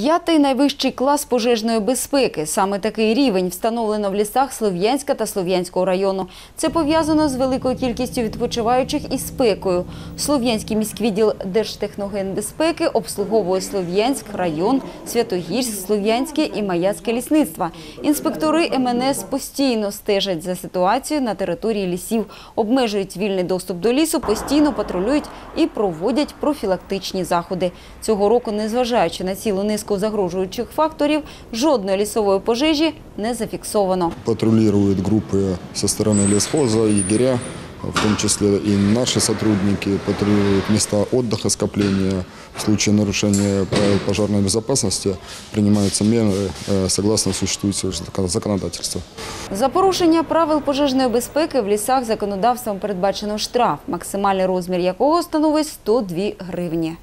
П'ятий найвищий клас пожежної безпеки. Саме такий рівень встановлено в лісах Слов'янська та Слов'янського району. Це пов'язано з великою кількістю відпочиваючих і спекою. Слов'янський міськвідділ Держтехногенбезпеки обслуговує Слов'янськ, район, Святогірськ, Слов'янське і Маяцьке лісництва. Інспектори МНС постійно стежать за ситуацією на території лісів, обмежують вільний доступ до лісу, постійно патрулюють і проводять профілактичні заходи. Цього року, незважаючи на цілу низку загрожуючих факторів, жодної лісової пожежі не зафіксовано. Патрулируют группы со стороны лесхоза, егеря, в том числе и наши сотрудники патрулируют места отдыха, скопления. В случае нарушения правил пожарной безопасности принимаются меры э, согласно существующего закон- законодательства. За порушення правил пожежної безпеки в лісах законодавством передбачено штраф, максимальний розмір якого становить 102 гривні.